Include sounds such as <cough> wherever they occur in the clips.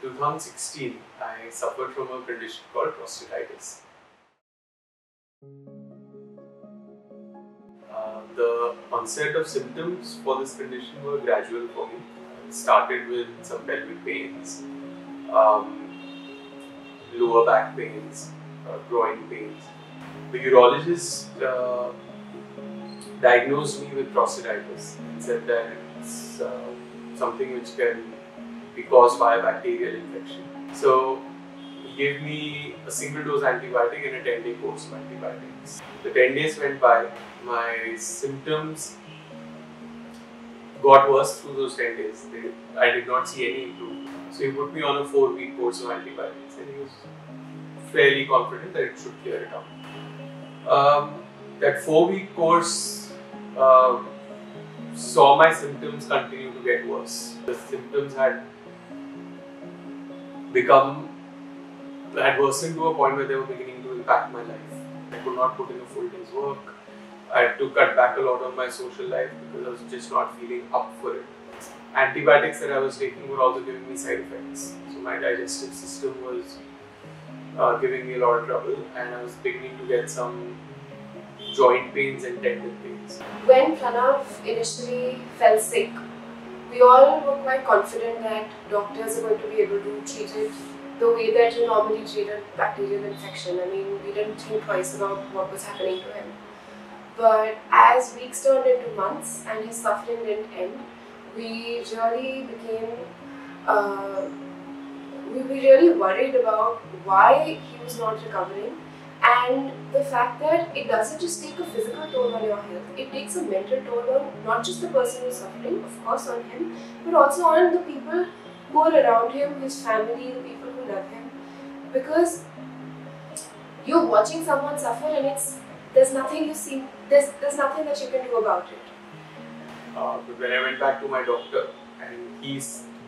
2016, I suffered from a condition called prostatitis. Uh, the onset of symptoms for this condition were gradual for me. It started with some pelvic pains, um, lower back pains, uh, groin pains. The urologist uh, diagnosed me with prostatitis and said that it's uh, something which can be caused by a bacterial infection. So he gave me a single dose antibiotic and a 10 day course of antibiotics. The 10 days went by, my symptoms got worse through those 10 days. They, I did not see any improvement. So he put me on a 4 week course of antibiotics and he was fairly confident that it should clear it up. Um, that 4 week course uh, saw my symptoms continue to get worse. The symptoms had become worsened to a point where they were beginning to impact my life. I could not put in a full day's work. I had to cut back a lot of my social life because I was just not feeling up for it. Antibiotics that I was taking were also giving me side effects. So my digestive system was uh, giving me a lot of trouble, and I was beginning to get some joint pains and tendon pains. When Pranav initially fell sick, we all were quite confident that doctors are going to be able to treat it the way that you normally treat a bacterial infection. I mean, we didn't think twice about what was happening to him. But as weeks turned into months and his suffering didn't end, we really became, uh, we were really worried about why he was not recovering and the fact that it doesn't just take a physical toll on your health, it takes a mental toll on not just the person who's suffering, of course, on him, but also on the people who are around him, his family, the people who love him. Because you're watching someone suffer and it's there's nothing you see there's there's nothing that you can do about it. Uh, when I went back to my doctor and he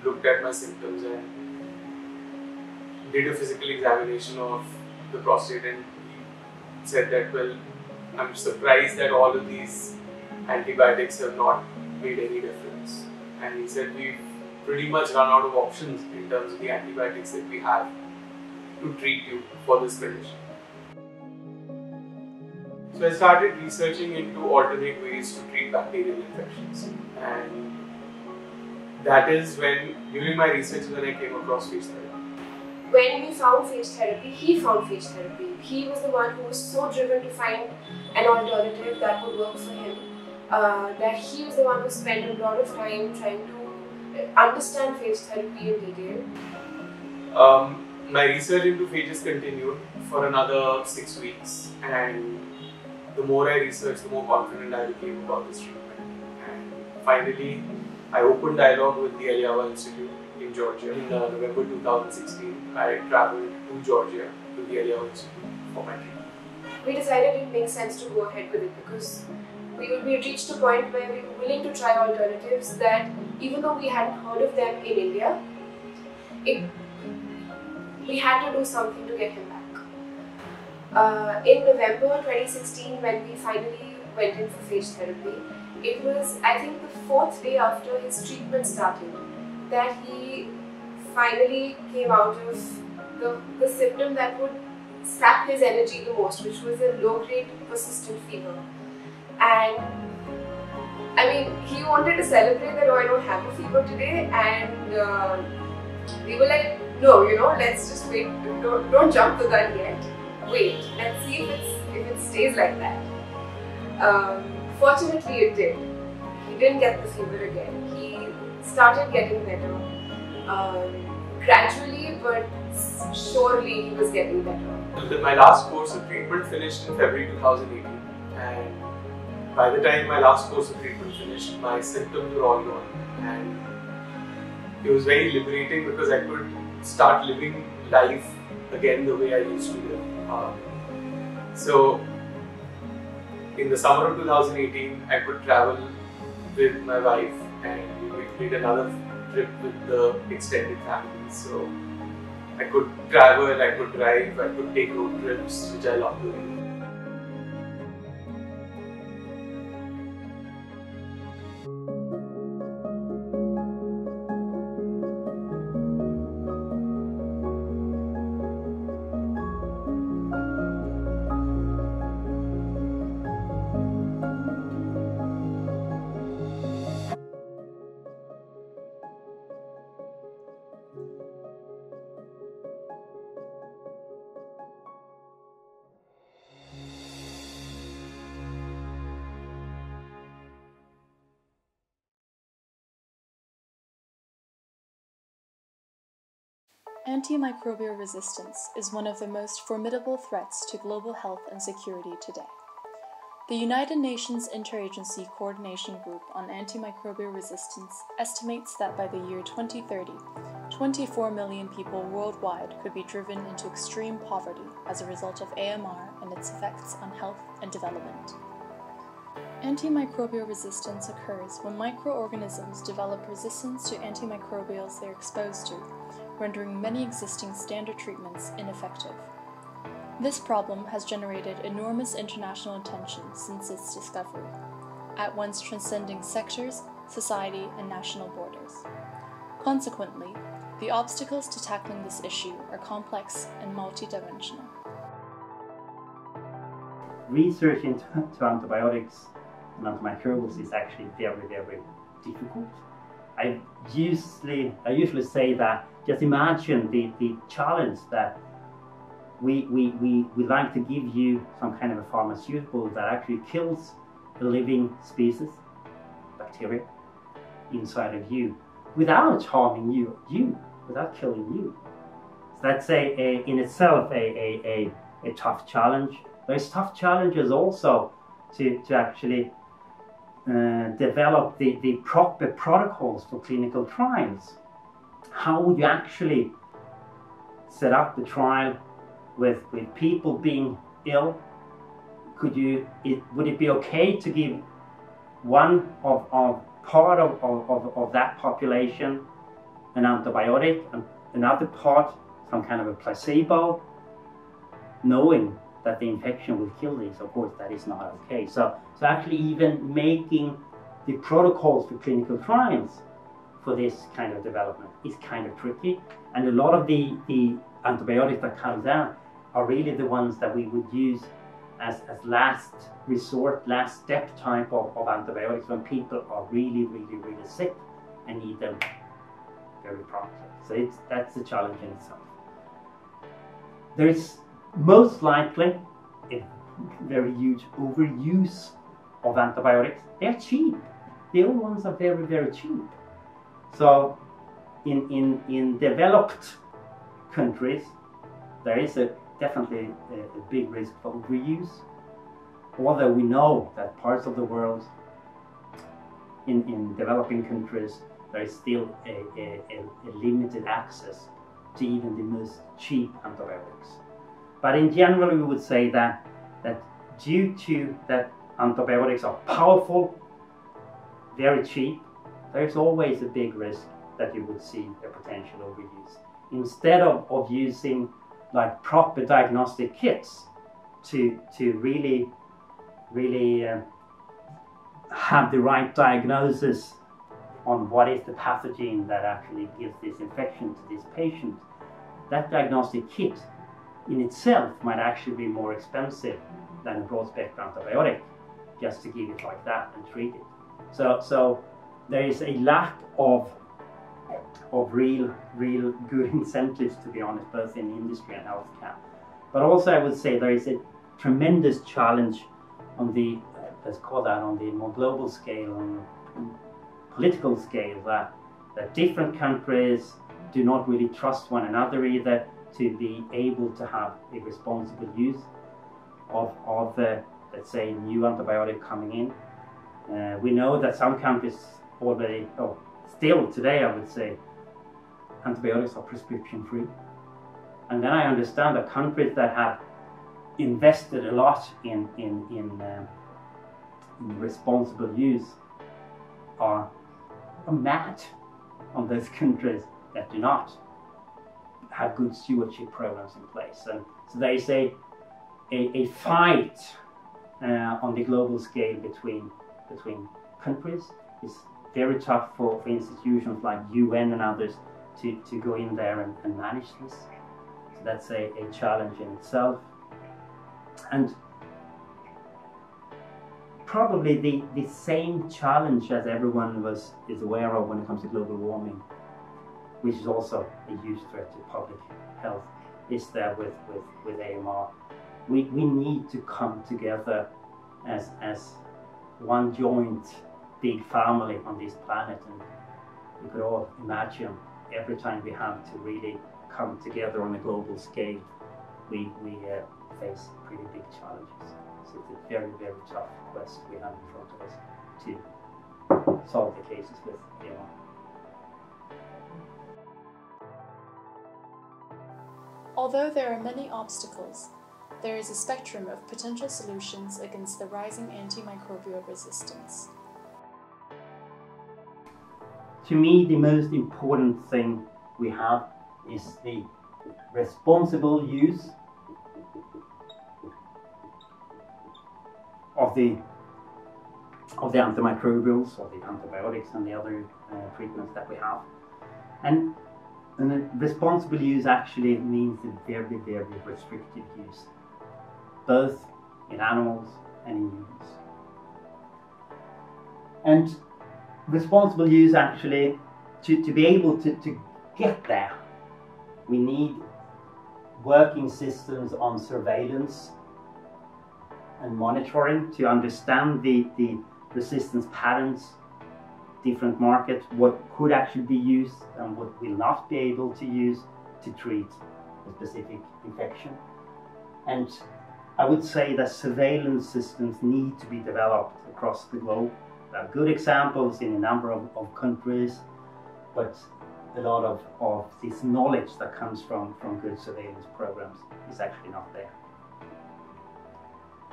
looked at my symptoms and did a physical examination of the prostate and said that well I'm surprised that all of these antibiotics have not made any difference. And he said we've pretty much run out of options in terms of the antibiotics that we have to treat you for this condition. So I started researching into alternate ways to treat bacterial infections. And that is when during my research when I came across phage therapy when we found phage therapy, he found phage therapy. He was the one who was so driven to find an alternative that would work for him. Uh, that he was the one who spent a lot of time trying to understand phage therapy in detail. Um, my research into phages continued for another six weeks, and the more I researched, the more confident I became about this treatment. And finally, I opened dialogue with the Eliava Institute in Georgia. In uh, November 2016, I traveled to Georgia to Institute for my treatment. We decided it makes sense to go ahead with it because we, would be reached a point where we were willing to try alternatives that even though we hadn't heard of them in India, it, we had to do something to get him back. Uh, in November 2016, when we finally went in for phage therapy, it was, I think, the fourth day after his treatment started that he finally came out of the, the symptom that would sap his energy the most, which was a low grade persistent fever. And I mean, he wanted to celebrate that, oh, I don't have a fever today, and uh, we were like, no, you know, let's just wait, don't, don't jump the gun yet. Wait, let's see if, it's, if it stays like that. Um, fortunately, it did. He didn't get the fever again. Started getting better um, gradually, but surely he was getting better. My last course of treatment finished in February 2018, and by the time my last course of treatment finished, my symptoms were all gone, and it was very liberating because I could start living life again the way I used to live. Um, so, in the summer of 2018, I could travel with my wife and did another trip with the extended family. So I could travel, I could drive, I could take road trips, which I love doing. Antimicrobial resistance is one of the most formidable threats to global health and security today. The United Nations Interagency Coordination Group on Antimicrobial Resistance estimates that by the year 2030, 24 million people worldwide could be driven into extreme poverty as a result of AMR and its effects on health and development. Antimicrobial resistance occurs when microorganisms develop resistance to antimicrobials they're exposed to, rendering many existing standard treatments ineffective. This problem has generated enormous international attention since its discovery, at once transcending sectors, society, and national borders. Consequently, the obstacles to tackling this issue are complex and multidimensional. Research into antibiotics and antimicrobials is actually very, very difficult. I usually, I usually say that just imagine the, the challenge that we, we, we, we like to give you some kind of a pharmaceutical that actually kills a living species, bacteria, inside of you without harming you, you without killing you. So that's a, a in itself a, a, a, a tough challenge. There's tough challenges also to, to actually uh, develop the, the proper protocols for clinical trials. How would you actually set up the trial with, with people being ill? Could you, it, would it be okay to give one of, of part of, of, of that population an antibiotic and another part some kind of a placebo, knowing that the infection will kill these? Of course, that is not okay. So, so actually even making the protocols for clinical trials for this kind of development is kind of tricky. And a lot of the, the antibiotics that comes out are really the ones that we would use as, as last resort, last step type of, of antibiotics when people are really, really, really sick and need them very promptly. So it's, that's the challenge in itself. There is most likely very huge overuse of antibiotics. They're cheap. The old ones are very, very cheap. So in, in, in developed countries, there is a definitely a, a big risk for overuse. Although we know that parts of the world, in, in developing countries, there is still a, a, a, limited access to even the most cheap antibiotics. But in general, we would say that, that due to that antibiotics are powerful, very cheap, there's always a big risk that you would see a potential overuse. Instead of, of using like proper diagnostic kits to to really really uh, have the right diagnosis on what is the pathogen that actually gives this infection to this patient. That diagnostic kit in itself might actually be more expensive than a broad spectrum antibiotic, just to give it like that and treat it. So, so there is a lack of of real, real good <laughs> incentives, to be honest, both in the industry and healthcare. But also, I would say there is a tremendous challenge on the, let's call that, on the more global scale, on political scale, that, that different countries do not really trust one another either to be able to have a responsible use of, of the, let's say, new antibiotic coming in. Uh, we know that some countries already, oh, still today, I would say, antibiotics are prescription free. And then I understand that countries that have invested a lot in, in, in, uh, in responsible use are, are mad on those <laughs> countries that do not have good stewardship programs in place. And so there is a, a, a fight uh, on the global scale between, between countries. It's very tough for, for institutions like UN and others to, to go in there and, and manage this. So that's a, a challenge in itself. And probably the, the same challenge as everyone was is aware of when it comes to global warming, which is also a huge threat to public health, is there with, with, with AMR. We, we need to come together as, as one joint big family on this planet and we could all imagine every time we have to really come together on a global scale, we, we uh, face pretty big challenges. So it's a very, very tough quest we have in front of us to solve the cases with AMR. Although there are many obstacles, there is a spectrum of potential solutions against the rising antimicrobial resistance. To me, the most important thing we have is the responsible use of the of the antimicrobials, or the antibiotics, and the other uh, treatments that we have. And, and responsible use actually means a very, very restricted use, both in animals and in humans. And responsible use actually, to, to be able to, to get there, we need working systems on surveillance and monitoring to understand the, the resistance patterns, different markets, what could actually be used and what will not be able to use to treat a specific infection. And I would say that surveillance systems need to be developed across the globe. There are good examples in a number of, of countries, but a lot of, of this knowledge that comes from, from good surveillance programs is actually not there.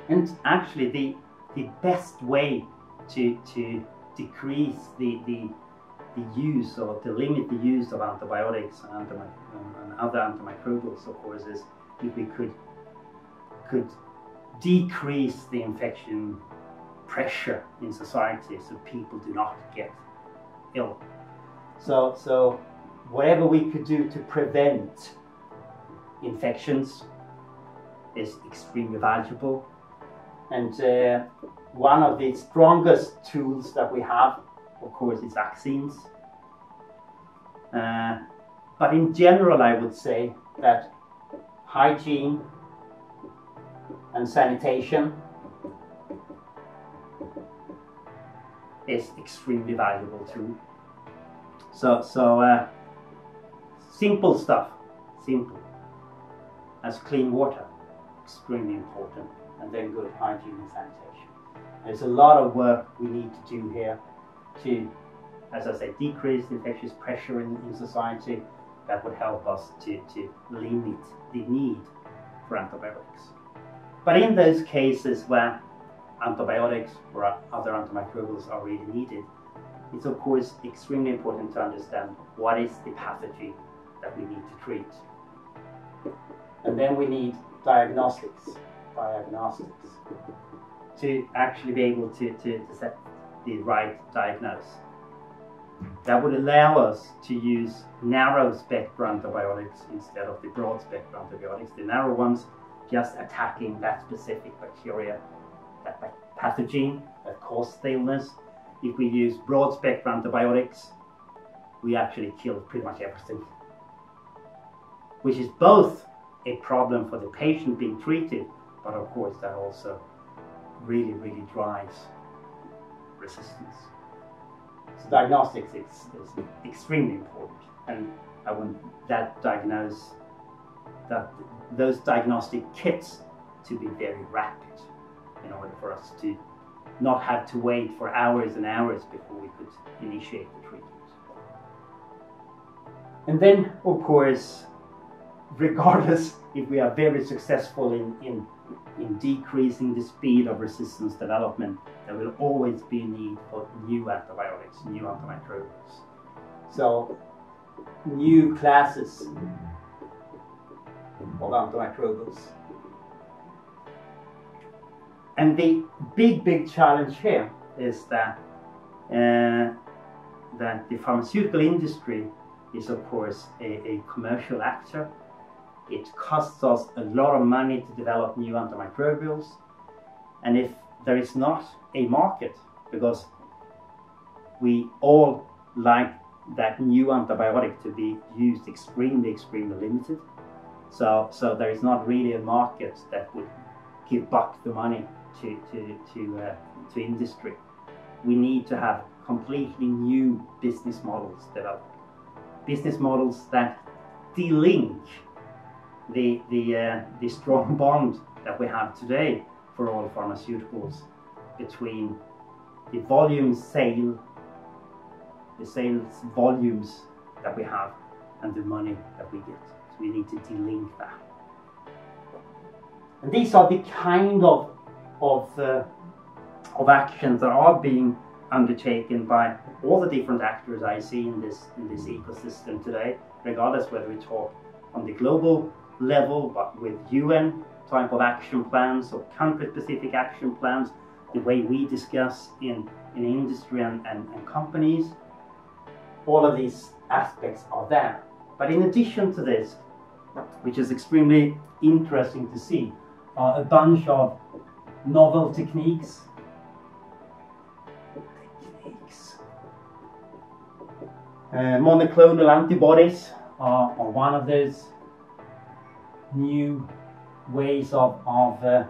And actually, the, the best way to, to decrease the, the, the use or to limit the use of antibiotics and, and other antimicrobials, of course, is if we could, could decrease the infection pressure in society so people do not get ill. So, so whatever we could do to prevent infections is extremely valuable. And uh, one of the strongest tools that we have, of course, is vaccines. Uh, but in general, I would say that hygiene and sanitation is extremely valuable too. So, so uh, simple stuff, simple, as clean water, extremely important, and then good hygiene and sanitation. There's a lot of work we need to do here to, as I say, decrease infectious pressure in, in society. That would help us to, to limit the need for antibiotics. But in those cases where antibiotics or other antimicrobials are really needed, it's of course extremely important to understand what is the pathogen that we need to treat. And then we need diagnostics, diagnostics, to actually be able to, to, to set the right diagnosis. That would allow us to use narrow spectrum antibiotics instead of the broad spectrum antibiotics. The narrow ones just attacking that specific bacteria, that pathogen that causes the illness. If we use broad spectrum antibiotics, we actually kill pretty much everything. Which is both a problem for the patient being treated, but of course that also really, really drives resistance. So diagnostics is, is extremely important, and I want that diagnose that those diagnostic kits to be very rapid in order for us to not have to wait for hours and hours before we could initiate the treatment. And then, of course, regardless if we are very successful in, in, in decreasing the speed of resistance development, there will always be a need for new antibiotics, new antimicrobials. So, new classes of antimicrobials. And the big, big challenge here is that uh, that the pharmaceutical industry is, of course, a, a commercial actor it costs us a lot of money to develop new antimicrobials. And if there is not a market, because we all like that new antibiotic to be used extremely, extremely limited. So, so there is not really a market that would give back the money to, to, to, uh, to industry. We need to have completely new business models developed. Business models that delink the, the, uh, the strong <laughs> bond that we have today for all pharmaceuticals between the volume sale, the sales volumes that we have, and the money that we get. So we need to delink that. And these are the kind of of uh, of actions that are being undertaken by all the different actors I see in this in this ecosystem today, regardless whether we talk on the global level, but with UN type of action plans or country-specific action plans, the way we discuss in, in industry and, and, and companies, all of these aspects are there. But in addition to this, which is extremely interesting to see, are a bunch of novel techniques. Techniques. Uh, monoclonal antibodies are, are, one of those new ways of, of uh,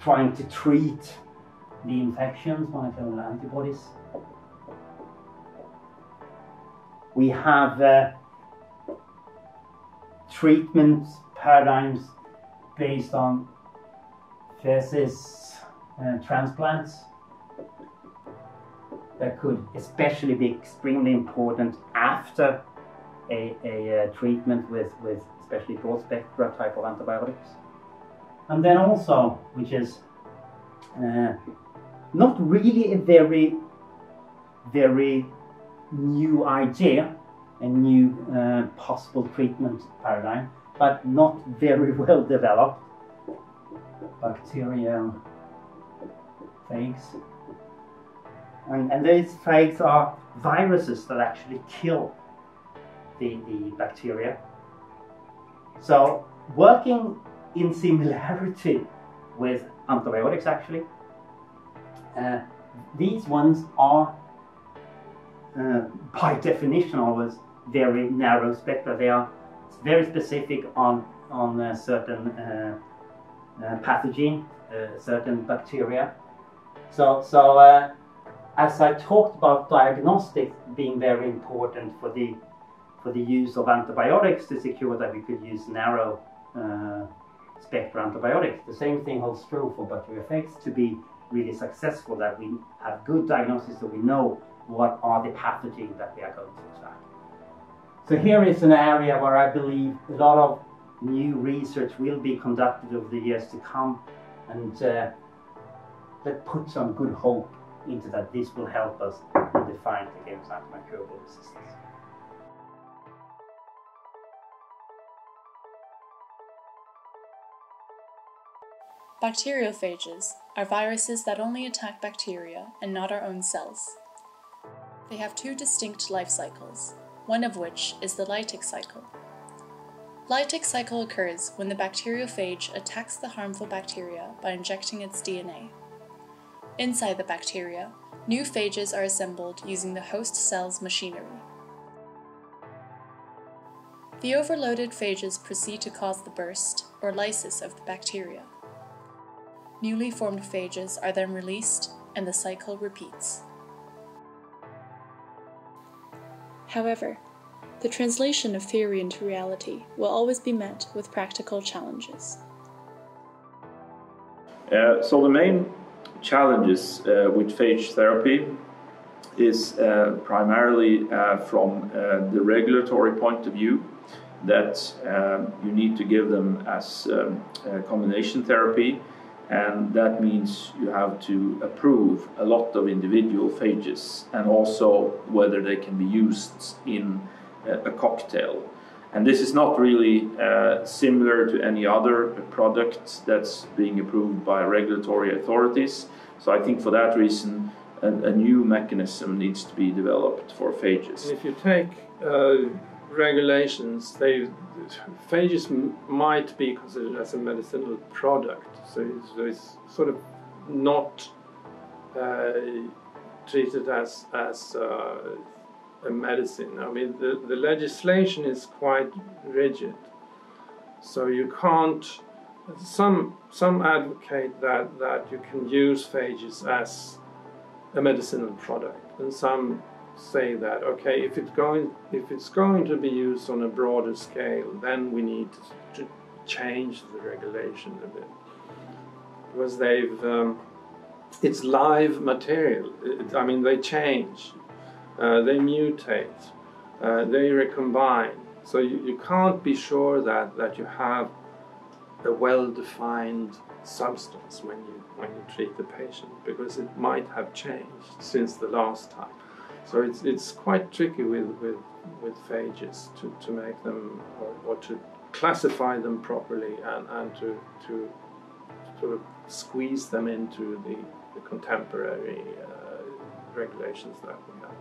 trying to treat the infections, monoclonal antibodies. We have uh, treatment paradigms based on feces uh, transplants that could especially be extremely important after a, a uh, treatment with, with especially broad spectrum type of antibiotics. And then also, which is uh, not really a very, very new idea, a new uh, possible treatment paradigm, but not very <laughs> well developed. Bacterial phages. And, and these phages are viruses that actually kill the, the bacteria. So working in similarity with antibiotics actually, uh, these ones are uh, by definition always very narrow spectra. They are very specific on on uh, certain uh, uh, pathogen, uh, certain bacteria. So so as I talked about diagnostics being very important for the for the use of antibiotics to secure that we could use narrow uh, spectrum antibiotics. The same thing holds true for bacteriophages to be really successful, that we have good diagnosis so we know what are the pathogens that we are going to attack. So here is an area where I believe a lot of new research will be conducted over the years to come and uh, that put some good hope into that this will help us in the fight against antimicrobial resistance. Bacteriophages are viruses that only attack bacteria and not our own cells. They have two distinct life cycles, one of which is the lytic cycle. Lytic cycle occurs when the bacteriophage attacks the harmful bacteria by injecting its DNA. Inside the bacteria, new phages are assembled using the host cell's machinery. The overloaded phages proceed to cause the burst, or lysis, of the bacteria. Newly formed phages are then released and the cycle repeats. However, the translation of theory into reality will always be met with practical challenges. Uh, so the main challenges uh, with phage therapy is uh, primarily uh, from uh, the regulatory point of view that um, you need to give them as um, combination therapy and that means you have to approve a lot of individual phages and also whether they can be used in a cocktail. And this is not really uh, similar to any other product that's being approved by regulatory authorities. So I think for that reason, a, a new mechanism needs to be developed for phages. If you take uh, regulations, they phages might be considered as a medicinal product so, so it's sort of not uh, treated as as uh, a medicine. I mean, the, the legislation is quite rigid, so you can't. Some some advocate that that you can use phages as a medicinal product, and some say that okay, if it's going if it's going to be used on a broader scale, then we need to change the regulation a bit because they've um, it's live material. It, I mean, they change, uh, they mutate, uh, they recombine. So you, you can't be sure that, that you have a well-defined substance when you when you treat the patient because it might have changed since the last time. So it's it's quite tricky with with, with phages to, to make them or, or to classify them properly and, and to, to sort of squeeze them into the, the contemporary uh, regulations that we have.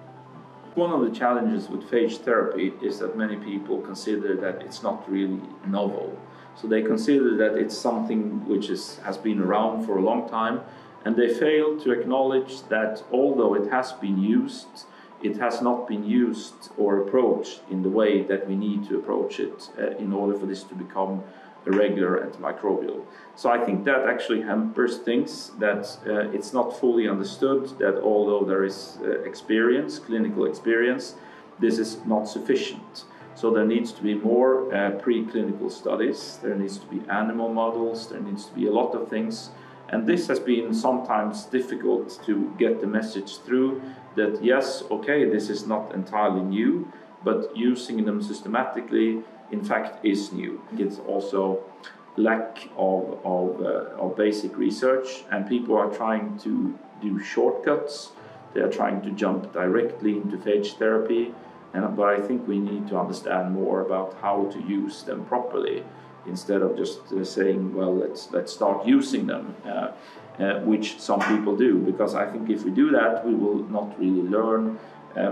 One of the challenges with phage therapy is that many people consider that it's not really novel. So they consider that it's something which is, has been around for a long time, and they fail to acknowledge that although it has been used, it has not been used or approached in the way that we need to approach it uh, in order for this to become a regular antimicrobial. So I think that actually hampers things, that uh, it's not fully understood that although there is uh, experience, clinical experience, this is not sufficient. So there needs to be more uh, preclinical studies, there needs to be animal models, there needs to be a lot of things. And this has been sometimes difficult to get the message through that yes, okay, this is not entirely new, but using them systematically in fact is new. It's also lack of, of, uh, of basic research and people are trying to do shortcuts. They are trying to jump directly into phage therapy. And, but I think we need to understand more about how to use them properly instead of just uh, saying, well, let's, let's start using them, uh, uh, which some people do. Because I think if we do that, we will not really learn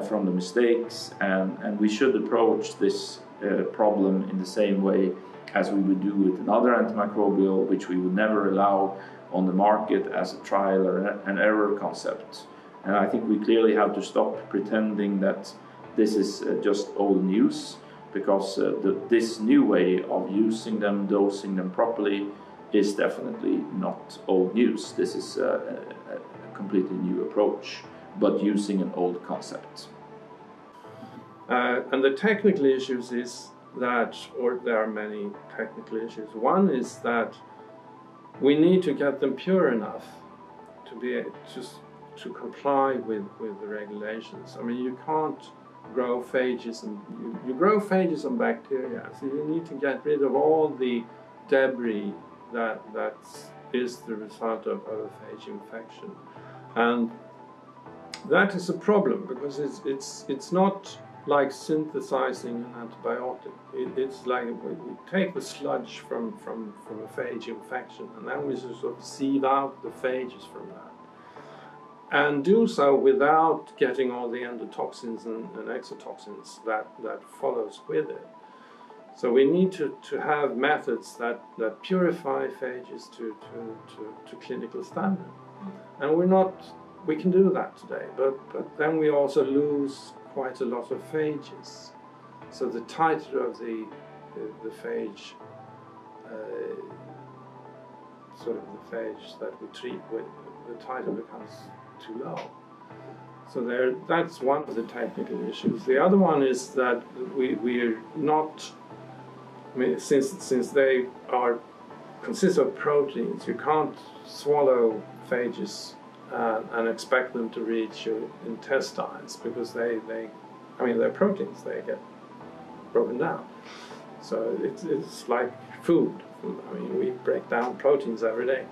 from the mistakes and, and we should approach this problem in the same way as we would do with another antimicrobial, which we would never allow on the market as a trial or an error concept. And I think we clearly have to stop pretending that this is just old news, because uh, the, this new way of using them, dosing them properly, is definitely not old news. This is a, a, a completely new approach, but using an old concept. Uh, and the technical issues is that, or there are many technical issues. One is that we need to get them pure enough to be to, to comply with, with the regulations. I mean, you can't grow phages and you, you grow phages on bacteria, so you need to get rid of all the debris that that is the result of, of phage infection, and that is a problem because it's it's it's not like synthesizing an antibiotic. It, it's like we, we, take the sludge from, from, from a phage infection and then we sort of sieve out the phages from that. And do so without getting all the endotoxins and, and exotoxins that, that follows with it. So we need to, to have methods that, that purify phages to, to, to, to clinical standard. And we're not, we can do that today, but, but then we also lose quite a lot of phages. So the titre of the, the, the phage, uh, sort of the phage that we treat with, the titre becomes too low. So there, that's one of the technical issues. The other one is that we, we're not, I mean, since, since they are consist of proteins, you can't swallow phages uh, and expect them to reach your intestines because they, they, I mean, they're proteins, they get broken down. So it's, it's like food. I mean, we break down proteins every day.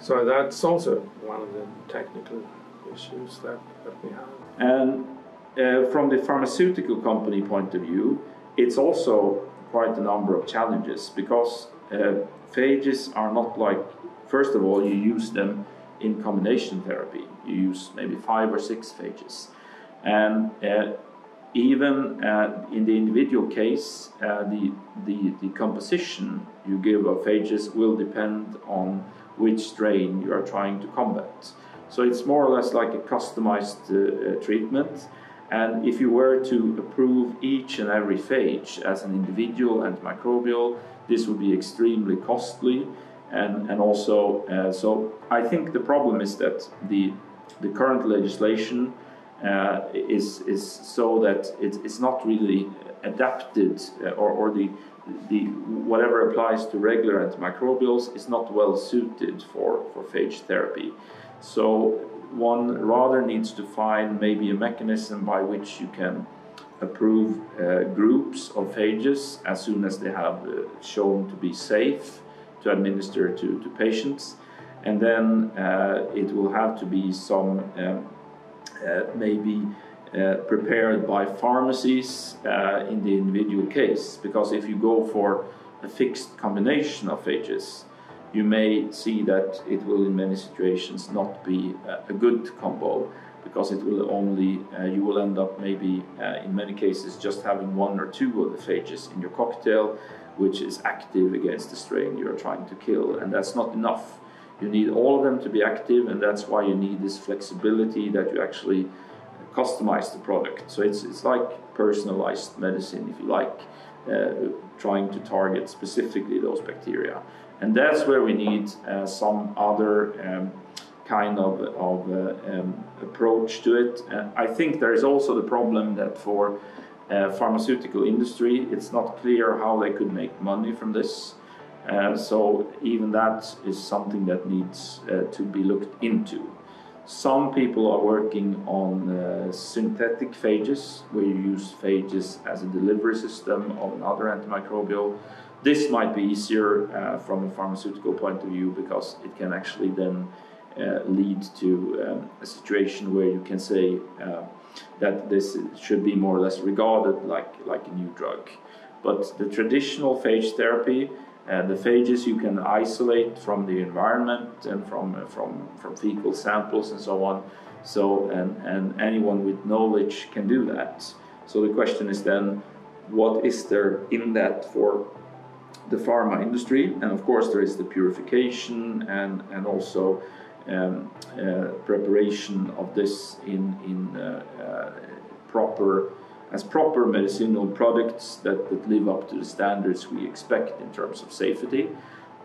So that's also one of the technical issues that, that we have. And uh, from the pharmaceutical company point of view, it's also quite a number of challenges because uh, phages are not like, first of all, you use them in combination therapy. You use maybe five or six phages. And uh, even uh, in the individual case, uh, the, the, the composition you give of phages will depend on which strain you are trying to combat. So it's more or less like a customized uh, uh, treatment. And if you were to approve each and every phage as an individual antimicrobial, this would be extremely costly and and also uh, so I think the problem is that the the current legislation uh, is, is so that it, it's not really adapted uh, or, or the, the whatever applies to regular antimicrobials is not well suited for, for phage therapy. So one rather needs to find maybe a mechanism by which you can approve uh, groups of phages as soon as they have uh, shown to be safe to administer to, to patients. And then uh, it will have to be some um, uh, maybe prepared by pharmacies uh, in the individual case. Because if you go for a fixed combination of phages, you may see that it will in many situations not be a good combo. Because it will only uh, you will end up maybe uh, in many cases just having one or two of the phages in your cocktail which is active against the strain you're trying to kill. And that's not enough. You need all of them to be active and that's why you need this flexibility that you actually customize the product so it's, it's like personalized medicine if you like uh, trying to target specifically those bacteria and that's where we need uh, some other um, kind of, of uh, um, approach to it. Uh, I think there is also the problem that for uh, pharmaceutical industry, it's not clear how they could make money from this. Uh, so even that is something that needs to be looked into. Some people are working on uh, synthetic phages, where you use phages as a delivery system of another antimicrobial. This might be easier uh, from a pharmaceutical point of view because it can actually then uh, lead to um, a situation where you can say uh, that this should be more or less regarded like, like a new drug. But the traditional phage therapy, uh, the phages you can isolate from the environment and from, uh, from, from fecal samples and so on. So, and, and anyone with knowledge can do that. So the question is then, what is there in that for the pharma industry, and of course there is the purification and, and also um, uh, preparation of this in, in uh, uh, proper as proper medicinal products that, that live up to the standards we expect in terms of safety.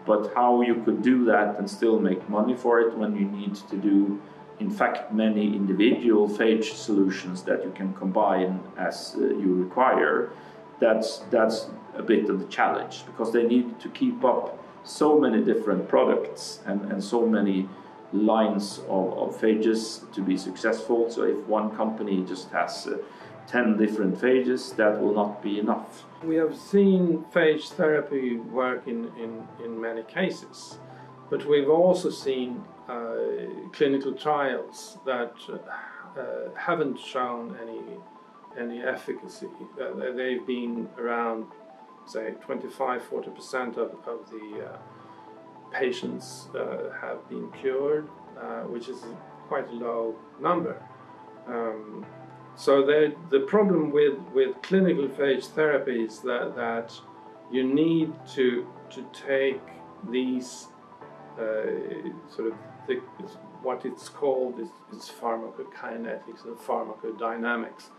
But how you could do that and still make money for it when you need to do, in fact, many individual phage solutions that you can combine as uh, you require, that's, that's a bit of the challenge because they need to keep up so many different products and, and so many lines of, of phages to be successful. So if one company just has uh, 10 different phages, that will not be enough. We have seen phage therapy work in, in, in many cases, but we've also seen uh, clinical trials that uh, haven't shown any any efficacy. Uh, they've been around, say, 25 40% of, of the uh, patients uh, have been cured, uh, which is quite a low number. Um, so the, the problem with, with clinical phage therapy is that, that you need to, to take these uh, sort of the, what it's called is, is pharmacokinetics and pharmacodynamics.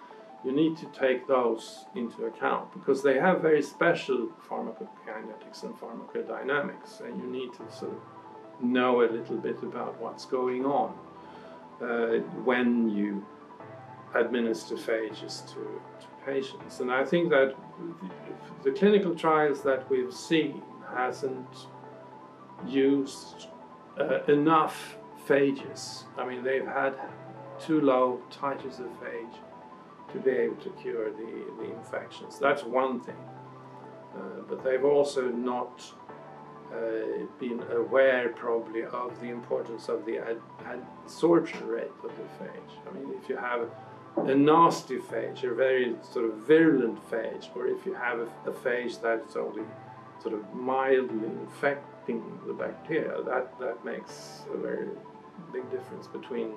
You need to take those into account because they have very special pharmacokinetics and pharmacodynamics, and you need to sort of know a little bit about what's going on uh, when you administer phages to, to, patients. And I think that the clinical trials that we've seen hasn't used uh, enough phages. I mean, they've had too low titers of phage to be able to cure the, the infections. That's one thing. Uh, but they've also not uh, been aware probably of the importance of the ad adsorption rate of the phage. I mean, if you have a nasty phage, a very sort of virulent phage, or if you have a, a phage that's only sort of mildly infecting the bacteria, that, that makes a very big difference between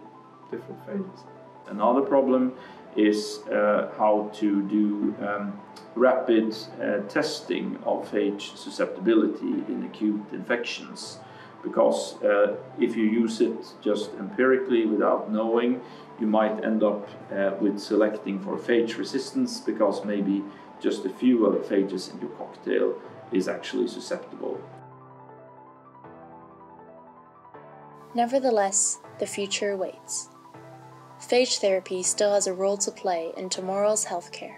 different phages. Another problem is uh, how to do um, rapid uh, testing of phage susceptibility in acute infections. Because uh, if you use it just empirically without knowing, you might end up uh, with selecting for phage resistance because maybe just a few of the phages in your cocktail is actually susceptible. Nevertheless, the future waits. phage therapy still has a role to play in tomorrow's healthcare.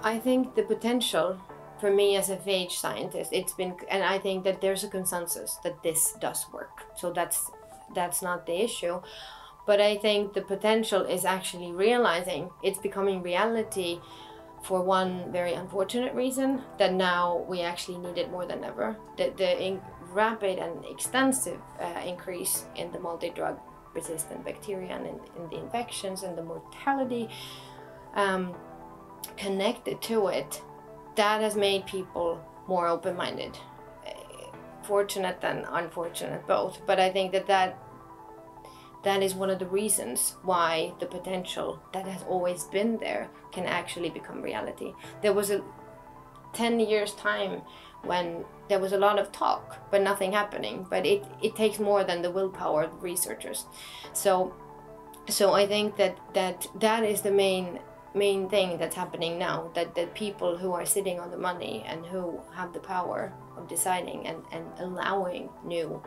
I think the potential for me as a phage scientist, it's been, and I think that there's a consensus that this does work. So that's that's not the issue. But I think the potential is actually realizing it's becoming reality for one very unfortunate reason that now we actually need it more than ever. The, the rapid and extensive uh, increase in the multi-drug resistant bacteria and in, in, the infections and the mortality um, connected to it, that has made people more open-minded. Fortunate and unfortunate both, but I think that that that is one of the reasons why the potential that has always been there can actually become reality. There was a 10 years time when there was a lot of talk but nothing happening. But it, it takes more than the willpower of researchers. So so i think that that that is the main main thing that's happening now that that people who are sitting on the money and who have the power of deciding and, and allowing new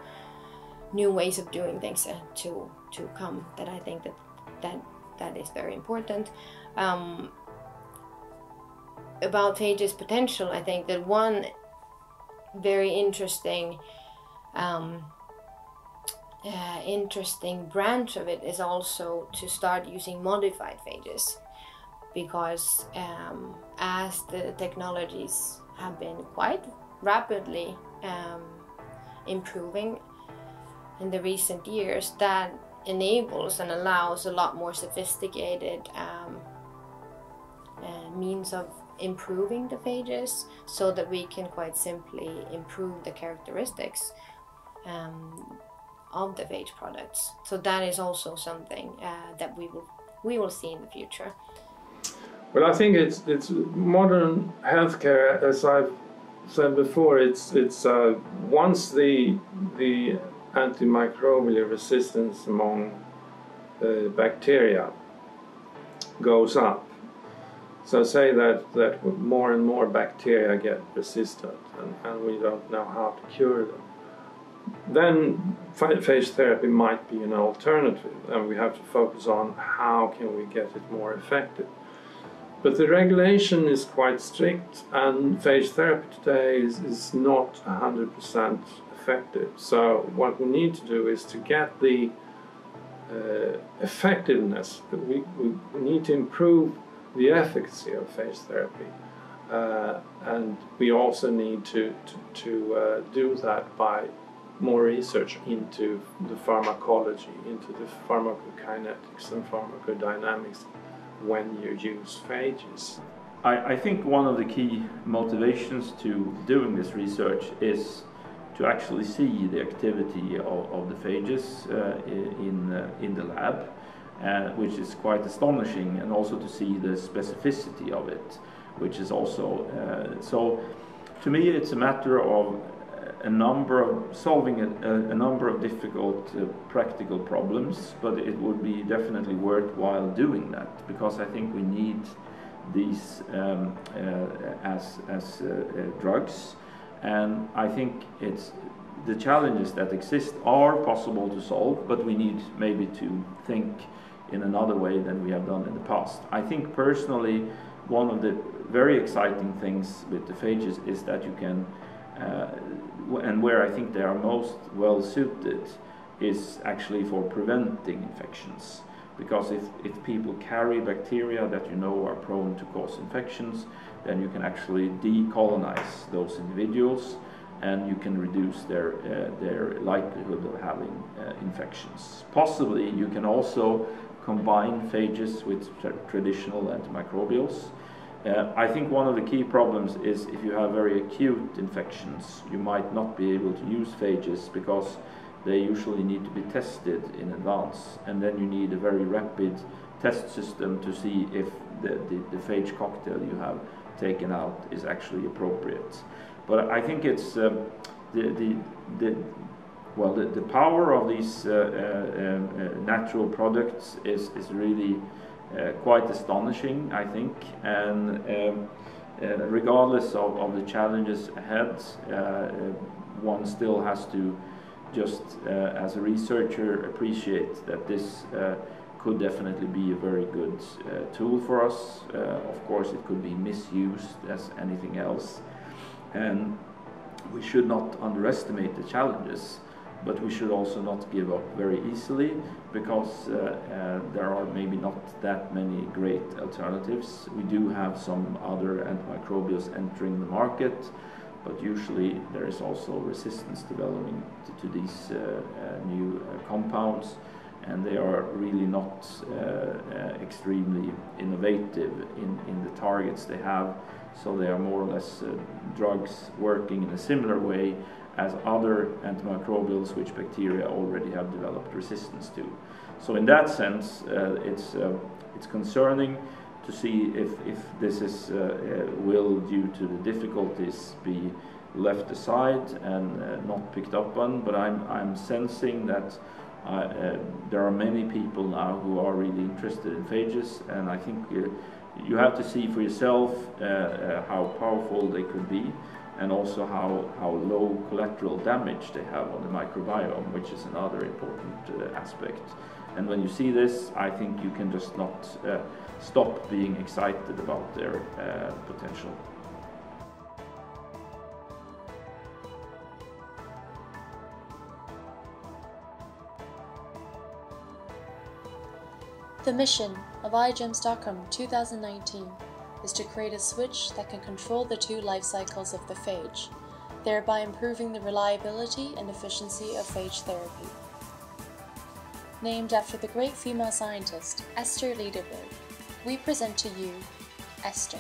new ways of doing things uh, to to come that I think that that that is very important. Um, about phage's potential, I think that one very interesting um, uh, interesting branch of it is also to start using modified phages because um, as the technologies have been quite rapidly um, improving in the recent years that enables and allows a lot more sophisticated um, uh, means of improving the phages so that we can quite simply improve the characteristics um, of the phage products. So that is also something uh, that we will we will see in the future. Well, I think it's it's modern healthcare, as I've said before. It's it's uh, once the the antimicrobial resistance among uh, bacteria goes up. So say that, that more and more bacteria get resistant and, and we don't know how to cure them. Then phage therapy might be an alternative and we have to focus on how can we get it more effective. But the regulation is quite strict and phage therapy today is, is not 100% effective. So what we need to do is to get the uh, effectiveness. We, we need to improve the efficacy of phage therapy. Uh, and we also need to, to, to uh, do that by more research into the pharmacology, into the pharmacokinetics and pharmacodynamics when you use phages. I, I think one of the key motivations to doing this research is to actually see the activity of, of the phages uh, in, uh, in the lab, uh, which is quite astonishing, and also to see the specificity of it, which is also so. To me, it's a matter of a number of solving a, a number of difficult uh, practical problems, but it would be definitely worthwhile doing that because I think we need these um, uh, as as uh, drugs and I think it's the challenges that exist are possible to solve, but we need maybe to think in another way than we have done in the past. I think personally, one of the very exciting things with the phages is that you can, uh, and where I think they are most well suited, is actually for preventing infections. Because if, if people carry bacteria that you know are prone to cause infections, then you can actually decolonize those individuals and you can reduce their, uh, their likelihood of having uh, infections. Possibly you can also combine phages with tra traditional antimicrobials. Uh, I think one of the key problems is if you have very acute infections, you might not be able to use phages because they usually need to be tested in advance and then you need a very rapid test system to see if the, the, the phage cocktail you have taken out is actually appropriate. But I think it's um, the, the, the well the, the power of these uh, uh, um, uh, natural products is, is really uh, quite astonishing, I think, and um, uh, regardless of, of the challenges ahead, uh, one still has to just uh, as a researcher appreciate that this uh, could definitely be a very good uh, tool for us. Uh, of course, it could be misused as anything else, and we should not underestimate the challenges but we should also not give up very easily because uh, uh, there are maybe not that many great alternatives. We do have some other antimicrobials entering the market, but usually there is also resistance developing to, to these uh, uh new uh, compounds and they are really not uh, extremely innovative in, in the targets they have. So they are more or less drugs working in a similar way as other antimicrobials which bacteria already have developed resistance to. So in that sense, uh, it's, uh, it's concerning to see if, if this is, uh, uh will, due to the difficulties, be left aside and uh, not picked up on, but I'm, I'm sensing that uh, there are many people now who are really interested in phages, and I think you have to see for yourself how powerful they could be and also how, how low collateral damage they have on the microbiome, which is another important uh, aspect. And when you see this, I think you can just not uh, stop being excited about their uh, potential. The mission of iGEM Stockholm 2019 is to create a switch that can control the two life cycles of the phage, thereby improving the reliability and efficiency of phage therapy. Named after the great female scientist Esther Lederberg, we present to you Esther.